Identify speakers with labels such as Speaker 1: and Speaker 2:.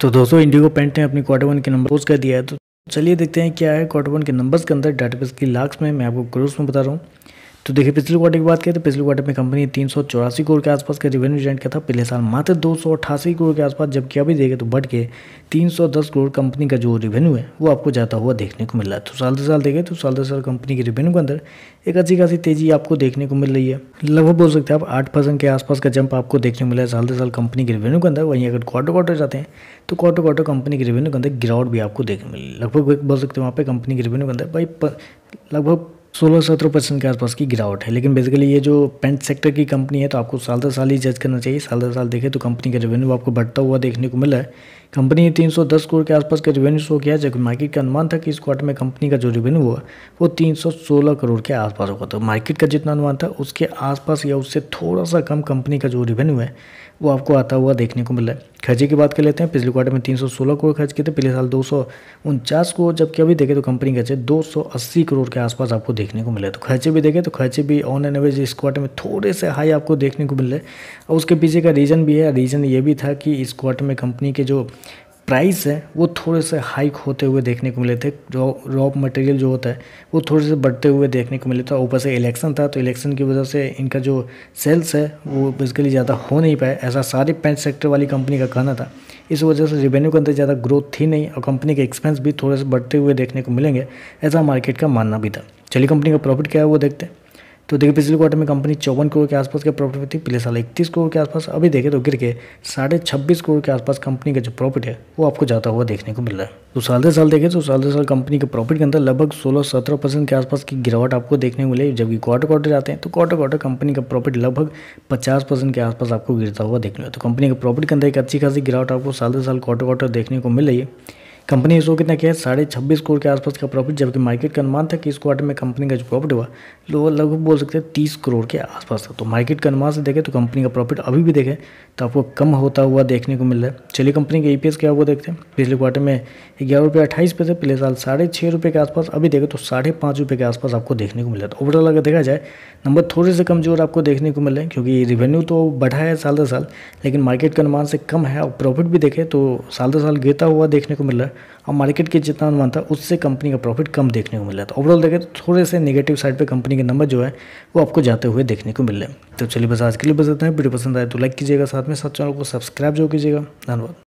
Speaker 1: तो दोस्तों Indigo paint ने अपनी क्वार्टर वन के नंबर पोस्ट कर दिया है। तो चलिए देखते हैं क्या है क्वार्टर वन के नंबर्स के अंदर डाटाबेस की लाख्स में मैं आपको क्रोस में बता रहा हूँ। तो देखिए, पिछले क्वार्टर की बात करें तो पिछले क्वार्टर में कंपनी तीन सौ चौरासी करोड़ के आसपास का रेवेन्यू जनरेट किया था। पिछले साल मात्र दो सौ अट्ठासी करोड़ के आसपास, जबकि अभी देखें तो बढ़ के तीन सौ दस करोड़ कंपनी का जो रेवेन्यू है, वो आपको जाता हुआ देखने को मिल रहा है। तो साल दर साल देखें तो साल दर साल कंपनी के रेवेन्यू के अंदर एक अच्छी खासी तेज़ी आपको देखने को मिल रही है। लगभग बोल सकते हैं आप आठ परसेंट के आसपास का जंप आपको देखने को मिला है साल दर साल कंपनी के रेवेन्यू के अंदर। वहीं अगर क्वार्टर क्वार्टर जाते हैं तो क्वार्टर क्वार्टर कंपनी के रेवेन्यू के अंदर गिरावट भी आपको देखने मिली लगभग बोल सकते हैं वहाँ पे कंपनी के रेवेन्यू के अंदर भाई लगभग सोलह सत्रह परसेंट के आसपास की गिरावट है। लेकिन बेसिकली ये जो पेंट सेक्टर की कंपनी है तो आपको साल दर साल ही जज करना चाहिए। साल दर साल देखें तो कंपनी का रेवेन्यू आपको बढ़ता हुआ देखने को मिला है। कंपनी ने 310 करोड़ के आसपास का रेवेन्यू शो किया जबकि मार्केट का अनुमान था कि इस क्वार्टर में कंपनी का जो रेवेन्यू हुआ, वो 316 करोड़ के आसपास होगा। तो मार्केट का जितना अनुमान था, उसके आसपास या उससे थोड़ा सा कम कंपनी का जो रेवेन्यू है, वो आपको आता हुआ देखने को मिला है। खर्चे की बात कर लेते हैं, पिछले क्वार्टर में 316 करोड़ खर्च किए थे, पिछले साल दो करोड़, जबकि अभी देखें तो कंपनी खर्चे 280 करोड़ के आसपास आपको देखने को मिले तो खर्चे भी देखें तो खर्चे भी ऑन एन एवरेज इस क्वार्टर में थोड़े से हाई आपको देखने को मिल रहे और उसके पीछे का रीज़न भी है रीज़न ये भी था कि इस क्वार्टर में कंपनी के जो प्राइस है, वो थोड़े से हाइक होते हुए देखने को मिले थे। रॉ रॉ मटेरियल जो होता है, वो थोड़े से बढ़ते हुए देखने को मिले था। ऊपर से इलेक्शन था तो इलेक्शन की वजह से इनका जो सेल्स है, वो बेसिकली ज़्यादा हो नहीं पाए ऐसा सारे पेंट सेक्टर वाली कंपनी का कहना था। इस वजह से रेवेन्यू के अंदर ज़्यादा ग्रोथ थी नहीं, और कंपनी के एक्सपेंस भी थोड़े से बढ़ते हुए देखने को मिलेंगे, ऐसा मार्केट का मानना भी था। चलिए कंपनी का प्रॉफिट क्या है, वो देखते हैं। तो देखिए, पिछले क्वार्टर में कंपनी चौवन करोड़ के आसपास का प्रॉफिट थी, पिछले साल इकतीस करोड़ के आसपास, अभी देखें तो गिर के साढ़े छब्बीस करोड़ के आसपास कंपनी का जो प्रॉफिट है, वो आपको जाता हुआ देखने को मिल रहा है। तो साल दर साल देखें तो साल दर साल कंपनी के प्रॉफिट के अंदर लगभग सोलह सत्रह परसेंट के आसपास की गिरावट आपको देखने को मिले जबकि क्वार्टर क्वार्टर जाते हैं तो क्वार्टर क्वार्टर कंपनी का प्रॉफिट लगभग पचास परसेंट के आसपास आपको गिरता हुआ देखने को तो कंपनी के प्रॉफिट के अंदर एक अच्छी खासी गिरावट आपको साल दर साल क्वार्टर क्वार्टर देखने को मिल रही है। कंपनी शो कितना किया साढ़े छब्बीस करोड़ के आसपास का प्रॉफिट जबकि मार्केट का अनुमान था कि इस क्वार्टर में कंपनी का जो प्रॉफिट हुआ वो लगभग बोल सकते हैं तीस करोड़ के आसपास था। तो मार्केट के अनुमान से देखें तो कंपनी का प्रॉफिट अभी भी देखें तो आपको कम होता हुआ देखने को मिल रहा है। चलिए कंपनी के ई क्या वो देखते हैं। पिछले क्वार्टर में ग्यारह रुपये अट्ठाईस पैसे, पिछले साल साढ़े छः रुपये के आसपास, अभी देखें तो साढ़े पाँच रुपये के आसपास आपको देखने को मिल रहा है। तो ओवरऑल अगर देखा जाए नंबर थोड़े से कमज़ोर आपको देखने को मिल रहे हैं, क्योंकि रिवेन्यू तो बढ़ा है साल दर साल, लेकिन मार्केट के अनुमान से कम है और प्रॉफिट भी देखें तो साल दर साल गिरता हुआ देखने को मिल रहा है। और मार्केट के जितना अनुमान था, उससे कंपनी का प्रॉफिट कम देखने को मिल रहा तो ओवरऑल देखें तो थोड़े से नेगेटिव साइड पे कंपनी के नंबर जो है, वो आपको जाते हुए देखने को मिल रहे हैं। तो चलिए बस आज के लिए बस इतना है। वीडियो पसंद आए तो लाइक कीजिएगा साथ में, साथ चैनल को सब्सक्राइब जो कीजिएगा। धन्यवाद।